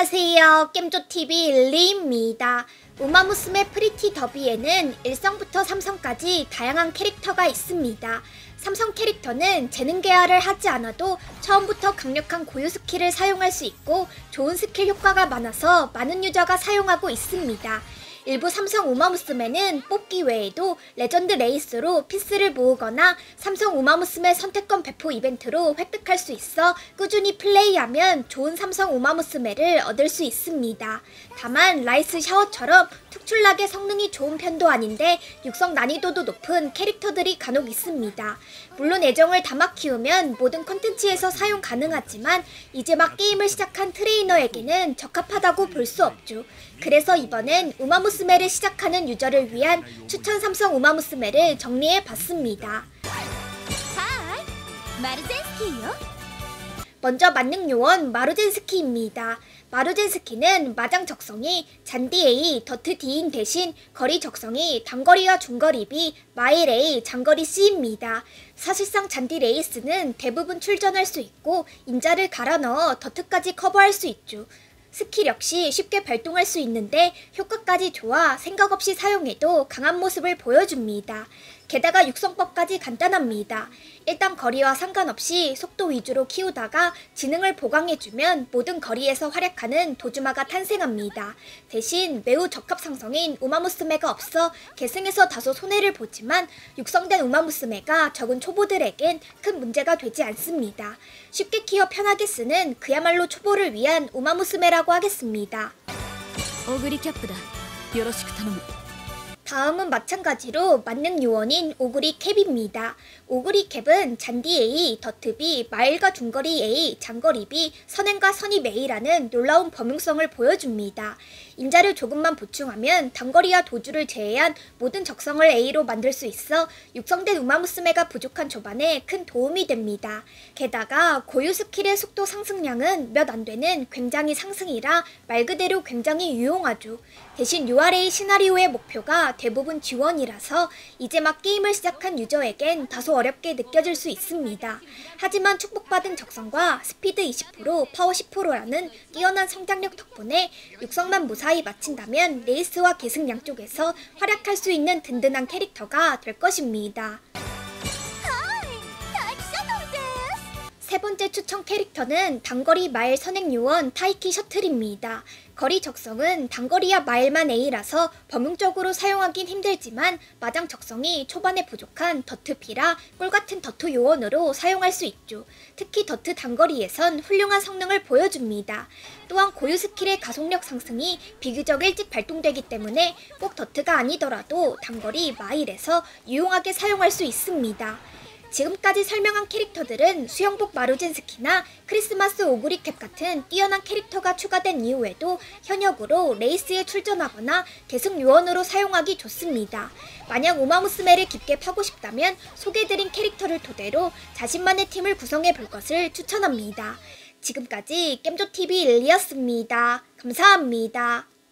안녕하세요. 겜조TV 리입니다. 우마무스메 프리티 더비에는 1성부터 3성까지 다양한 캐릭터가 있습니다. 삼성 캐릭터는 재능 개화를 하지 않아도 처음부터 강력한 고유 스킬을 사용할 수 있고 좋은 스킬 효과가 많아서 많은 유저가 사용하고 있습니다. 일부 삼성 우마무스메는 뽑기 외에도 레전드 레이스로 피스를 모으거나 삼성 우마무스메 선택권 배포 이벤트로 획득할 수 있어 꾸준히 플레이하면 좋은 삼성 우마무스메를 얻을 수 있습니다. 다만 라이스 샤워처럼 특출나게 성능이 좋은 편도 아닌데 육성 난이도도 높은 캐릭터들이 간혹 있습니다. 물론 애정을 담아 키우면 모든 콘텐츠에서 사용 가능하지만 이제 막 게임을 시작한 트레이너에게는 적합하다고 볼 수 없죠. 그래서 이번엔 우마무스메를 시작하는 유저를 위한 추천 삼성 우마무스메를 정리해 봤습니다. 하이, 마루젠스키요? 먼저 만능 요원 마루젠스키입니다. 마루젠스키는 마장 적성이 잔디 A, 더트 D인 대신 거리 적성이 단거리와 중거리 B, 마일 A, 장거리 C입니다. 사실상 잔디 레이스는 대부분 출전할 수 있고 인자를 갈아 넣어 dirt까지 커버할 수 있죠. 스킬 역시 쉽게 발동할 수 있는데 효과까지 좋아 생각 없이 사용해도 강한 모습을 보여줍니다. 게다가 육성법까지 간단합니다. 일단 거리와 상관없이 속도 위주로 키우다가 지능을 보강해주면 모든 거리에서 활약하는 도주마가 탄생합니다. 대신 매우 적합 상성인 우마무스메가 없어 계승에서 다소 손해를 보지만 육성된 우마무스메가 적은 초보들에겐 큰 문제가 되지 않습니다. 쉽게 키워 편하게 쓰는 그야말로 초보를 위한 우마무스메라고 하겠습니다. 오그리캡다. 요로시쿠 타노무. 다음은 마찬가지로 만능 요원인 오구리 캡입니다. 오구리 캡은 잔디 A, 더트 B, 마일과 중거리 A, 장거리 B, 선행과 선입 A라는 놀라운 범용성을 보여줍니다. 인자를 조금만 보충하면 단거리와 도주를 제외한 모든 적성을 A로 만들 수 있어 육성된 우마무스메가 부족한 초반에 큰 도움이 됩니다. 게다가 고유 스킬의 속도 상승량은 몇 안 되는 굉장히 상승이라 말 그대로 굉장히 유용하죠. 대신 URA 시나리오의 목표가 대부분 지원이라서 이제 막 게임을 시작한 유저에겐 다소 어렵게 느껴질 수 있습니다. 하지만 축복받은 적성과 스피드 20%, 파워 10%라는 뛰어난 성장력 덕분에 육성만 무사히 마친다면 레이스와 계승 양쪽에서 활약할 수 있는 든든한 캐릭터가 될 것입니다. 세 번째 추천 캐릭터는 단거리 마일 선행 요원 타이키 셔틀입니다. 거리 적성은 단거리와 마일만 A라서 범용적으로 사용하긴 힘들지만 마장 적성이 초반에 부족한 더트 B라 꿀같은 더트 요원으로 사용할 수 있죠. 특히 더트 단거리에선 훌륭한 성능을 보여줍니다. 또한 고유 스킬의 가속력 상승이 비교적 일찍 발동되기 때문에 꼭 더트가 아니더라도 단거리 마일에서 유용하게 사용할 수 있습니다. 지금까지 설명한 캐릭터들은 수영복 마루젠스키나 크리스마스 오구리캡 같은 뛰어난 캐릭터가 추가된 이후에도 현역으로 레이스에 출전하거나 계승 요원으로 사용하기 좋습니다. 만약 우마무스메를 깊게 파고 싶다면 소개드린 캐릭터를 토대로 자신만의 팀을 구성해 볼 것을 추천합니다. 지금까지 겜조TV 일리였습니다. 감사합니다.